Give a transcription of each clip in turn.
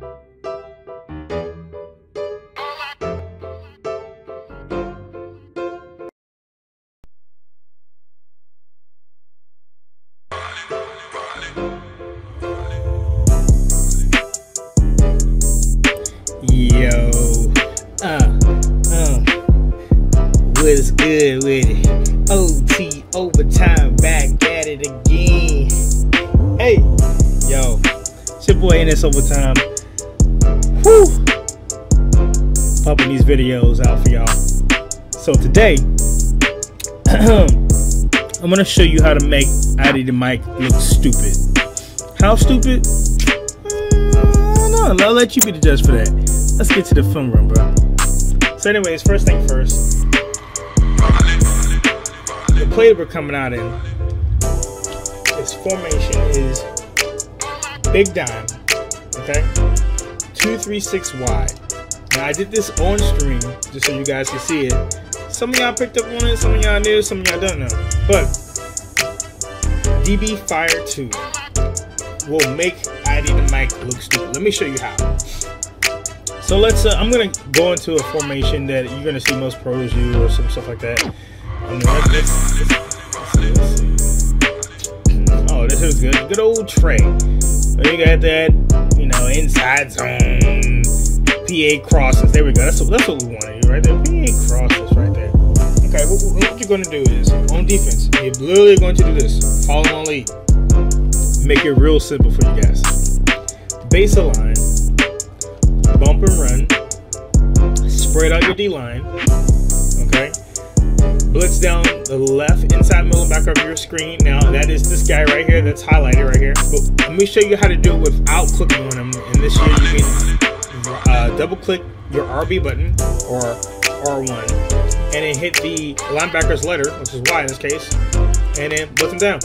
Yo, uh, uh, what's good with it? OT overtime, back at it again. Hey, yo, it's your boy NS Overtime. Whew, pumping these videos out for y'all. So today, I'm gonna show you how to make ID the mic look stupid. How stupid? Mm, I'll let you be the judge for that. Let's get to the film room, bro. So, anyways, first thing first, the play we're coming out in, its formation is big dime, okay, two, three, six wide. Now I did this on stream just so you guys can see it. Some of y'all picked up on it, some of y'all knew, some of y'all don't know. But DB Fire 2 will make ID the mic look stupid. Let me show you how. So let's. Uh, I'm gonna go into a formation that you're gonna see most pros use or some stuff like that. Let's oh, this is good. Good old Trey. You got that, you know, inside zone, PA crosses. There we go. That's what, that's what we want to do right there. PA crosses right there. Okay, what, what you're gonna do is on defense, you're literally going to do this. Follow on lead. Make it real simple for you guys. Base line bump and run, spread out your D line? Blitz down the left inside middle back of your screen. Now that is this guy right here that's highlighted right here. But let me show you how to do it without clicking on him. And this year you can uh, double click your RB button or R1 and then hit the linebacker's letter, which is Y in this case, and then blitz him down.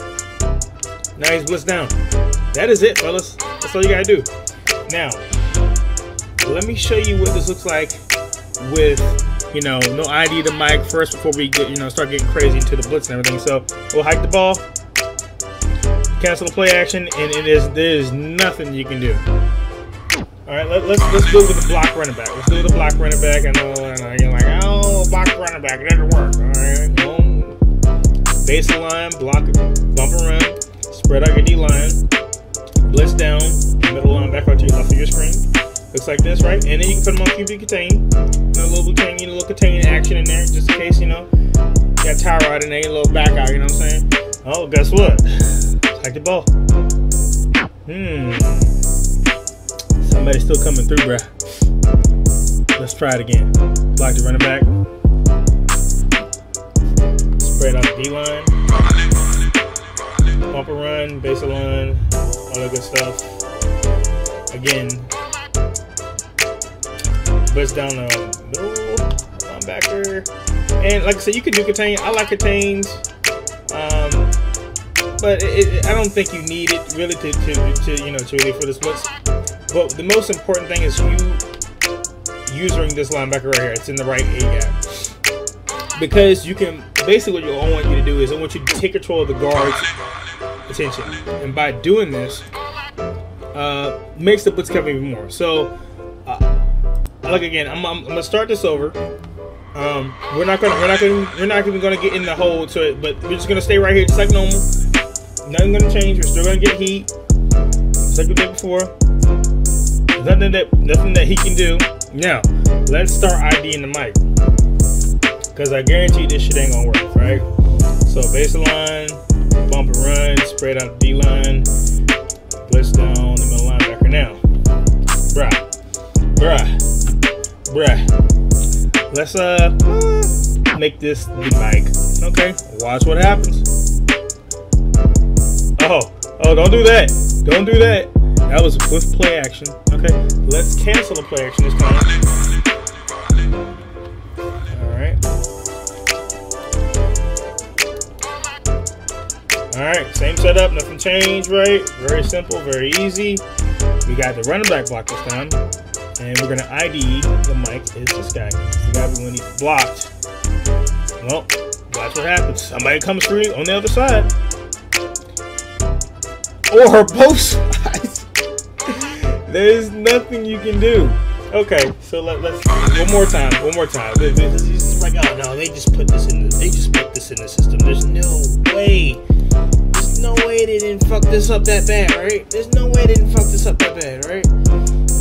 Now he's blitzed down. That is it, fellas. That's all you gotta do. Now, let me show you what this looks like with you know no ID the mic first before we get you know start getting crazy into the blitz and everything. So we'll hike the ball, cancel the play action, and it is there's nothing you can do. All right, let, us let's, let's do it with the block running back. Let's do the block running back. Know you're uh, like, oh, block running back, it doesn't work. All right, boom, base the line, block, bump around, spread out your D line, blitz down, middle line back onto your left of your screen. Looks like this, right? And then you can put them on QB contain. a little contain, a little contain action in there, just in case, you know. You got tower out in there, a little back out, you know what I'm saying? Oh, guess what? Take the ball. Hmm. Somebody's still coming through, bruh. Let's try it again. Block the running back. Spread out the D line. Bump and run, base line, all that good stuff. Again, blitz down the middle linebacker. And like I said, you can do contain. I like contains, um, but it, it, I don't think you need it really to, to, to you know to really for the splits. But the most important thing is you using this linebacker right here. It's in the right A gap because you can basically what I want you to do is I want you to take control of the guard's attention, and by doing this, uh, makes the blitz cover even more. So. Look again. I'm, I'm, I'm, gonna start this over. Um, we're not gonna we're not gonna we're not even gonna get in the hole to it, but we're just gonna stay right here just like normal. Nothing gonna change. We're still gonna get heat, just like we did before. Nothing that nothing that he can do. Now, let's start IDing the mic, cause I guarantee this shit ain't gonna work, right? So baseline, bump and run, spread out the D line, blitz down the middle linebacker now. Bruh, bruh bruh. Let's uh make this the mic. Okay, watch what happens. Oh, oh, don't do that. Don't do that. That was with play action. Okay, let's cancel the play action this time. Alright. Alright, same setup, nothing changed, right? Very simple, very easy. We got the running back block this time. And we're gonna ID the mic is this guy. The guy want to blocked. Well, watch what happens. Somebody comes through on the other side. Or both sides. There's nothing you can do. Okay, so let, us one more time, one more time. Like, oh no, they just put this in. The, they just put this in the system. There's no way. There's no way they didn't fuck this up that bad, right? There's no way they didn't fuck this up that bad, right?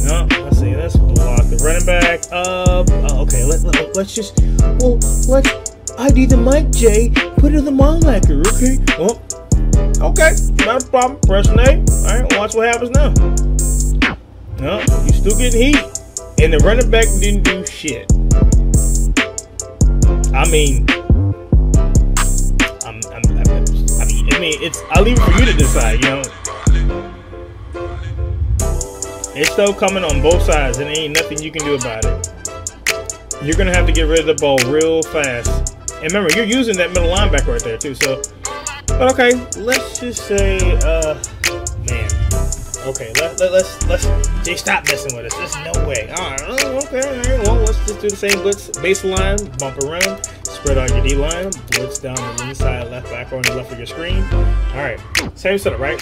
No, let's see. Let's block the running back up. Oh, okay, let, let, let's just. Well, let's ID the mic, Jay. Put it in the linebacker, okay? Well, okay, not a problem. Press A. All right, watch what happens now. No, you still getting heat. And the running back didn't do shit. I mean, I'm, I'm, I'm, I mean, I mean, it's. I'll leave it for you to decide. You know, it's still coming on both sides, and ain't nothing you can do about it. You're gonna have to get rid of the ball real fast. And remember, you're using that middle linebacker right there too. So, but okay, let's just say, uh, man, Okay, let, let, let's let's Jay stop messing with us. There's no way. All right, oh, okay. Well, let's just do the same blitz baseline, bump around, spread out your D line, blitz down the inside left back or on the left of your screen. All right, same setup, right?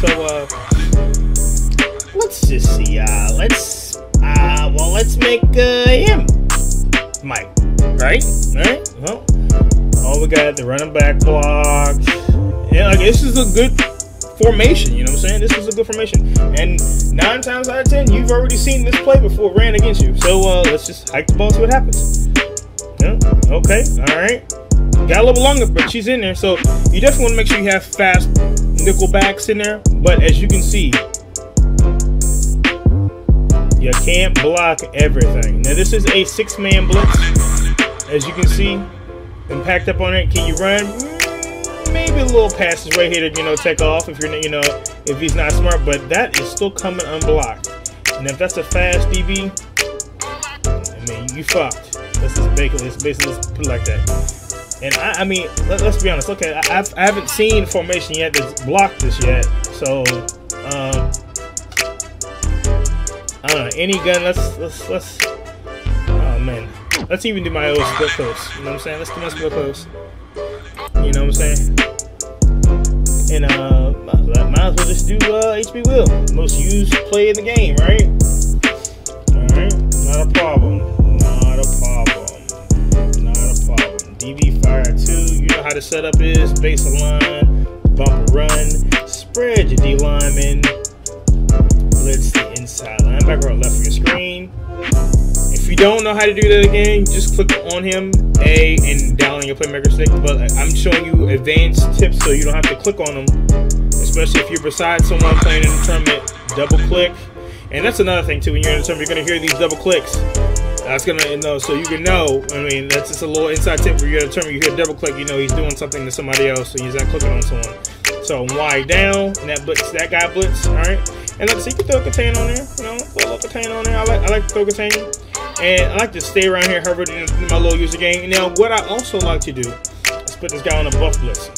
So uh, just see. Uh, let's uh, well, let's make uh him Mike, right? Right. Well, oh, we got the running back blocks. Yeah, like this is a good formation. You know what I'm saying? This is a good formation. And nine times out of ten, you've already seen this play before ran against you. So uh, let's just hike the ball, see what happens. Yeah, okay, all right. Got a little longer, but she's in there. So you definitely want to make sure you have fast nickel backs in there. But as you can see, you can't block everything. Now this is a six-man blitz. As you can see, impact up on it. Can you run? maybe a little passes right here to you know take off if you're you know if he's not smart, but that is still coming unblocked. And if that's a fast DB, I mean you fucked. Let's just basically let's basically put it like that. And I, I mean, let, us be honest. Okay, I, I've, I haven't seen formation yet that's blocked this yet. So, um, I don't know. Any gun? Let's let's let's. Oh man, let's even do my old split post. You know what I'm saying? Let's do my split post. You know what I'm saying? And uh, might as well just do uh, HB Wheel. Most used play in the game, right? Alright, not a problem. Not a problem. Not a problem. DB Fire 2, you know how the setup is. base line, bumper run, spread your D lineman, blitz the inside on left of your screen. If you don't know how to do that again, just click on him, A, and down on your playmaker stick. But I'm showing you advanced tips so you don't have to click on them, especially if you're beside someone playing in a tournament. Double click. And that's another thing too. When you're in a tournament, you're gonna hear these double clicks. That's gonna you know, so you can know. I mean, that's just a little inside tip. Where you're in a tournament, you hear double click, you know he's doing something to somebody else, so he's not clicking on someone. So wide down, and that blitz, that guy blitz, all right. And let's see, you can throw a contain on there. You know, a little contain on there. I like, I like to throw contain. And I like to stay around here, hover in my little user game. Now, what I also like to do is put this guy on a buff blitz.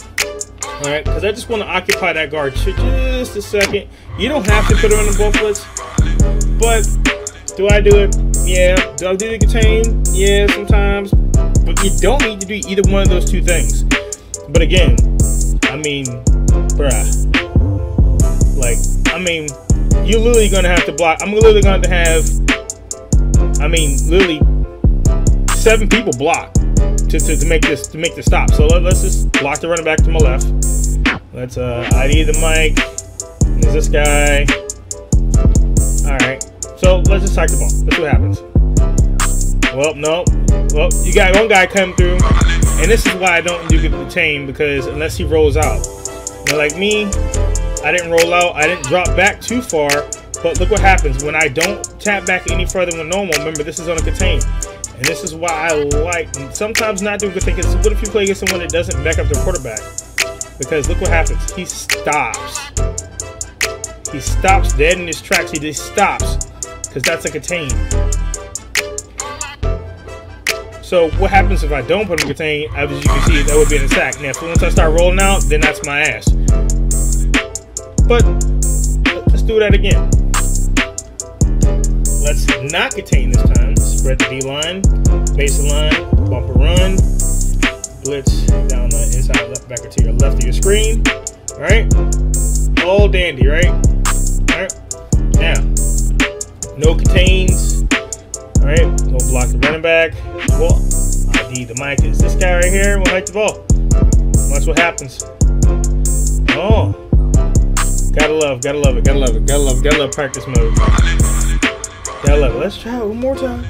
Alright, because I just want to occupy that guard just a second. You don't have to put him on the buff blitz. But, do I do it? Yeah. Do I do the contain? Yeah, sometimes. But you don't need to do either one of those two things. But again, I mean, bruh. Like, I mean, you're literally going to have to block. I'm literally going to have I mean, literally seven people block to, to, to make this to make this stop. So let, us just block the running back to my left. Let's uh, ID the mic. Is this guy? All right. So let's just strike the ball. Let's see what happens. Well, no. Well, you got one guy come through, and this is why I don't do the chain because unless he rolls out. Now, like me, I didn't roll out. I didn't drop back too far but look what happens when I don't tap back any further than normal. Remember, this is on a contain. And this is why I like sometimes not doing good things. What if you play against someone that doesn't back up their quarterback? Because look what happens. He stops. He stops dead in his tracks. He just stops. Because that's a contain. So what happens if I don't put him in contain? As you can see, that would be an attack. Now, once I start rolling out, then that's my ass. But let's do that again. Let's not contain this time. Spread the D line, baseline, bumper run, blitz down the inside left backer to your left of your screen. All right, all dandy, right? All right. Now, No contains. All right, we'll block the running back. Well, ID the mic is this guy right here. We'll hike the ball. Watch what happens. Oh, gotta love, gotta love it, gotta love it, gotta love, gotta love practice mode. Gotta love it. Let's try it one more time.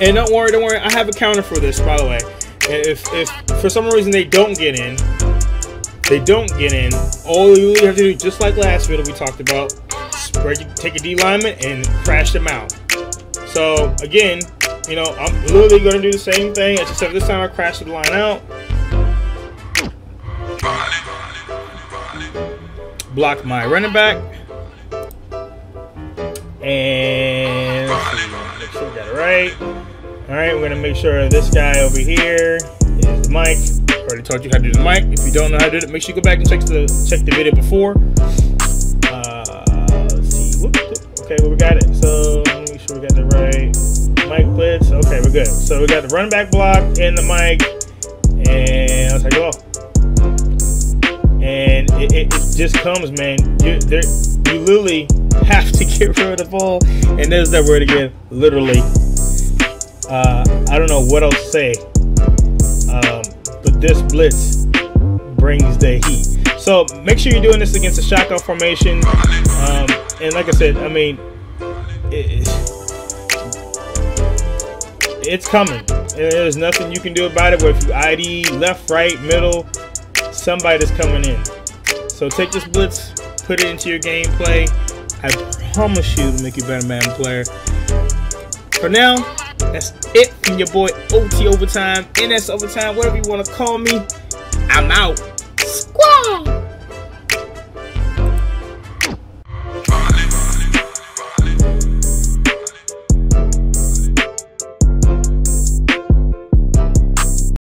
And don't worry, don't worry. I have a counter for this, by the way. If if for some reason they don't get in, they don't get in. All you have to do, just like last video we talked about, spread, take a D lineman and crash them out. So again, you know, I'm literally going to do the same thing, except this time I crash the line out. Block my running back. And make sure got it right. All right, we're gonna make sure this guy over here is the mic. Already taught you how to do the mic. If you don't know how to do it, make sure you go back and check the check the video before. Good. So we got the run back block and the mic, and let's take it off. And it, it, it just comes, man. You there, you literally have to get rid of the ball, and there's that word again, literally. Uh, I don't know what else to say. Um, but this blitz brings the heat. So make sure you're doing this against a shotgun formation. Um, and like I said, I mean, it, it's coming. There's nothing you can do about it. Whether if you ID left, right, middle, somebody's coming in. So take this blitz, put it into your gameplay. I promise you to make you a better Madden player. For now, that's it from your boy OT Overtime, NS Overtime, whatever you want to call me. I'm out. Squad!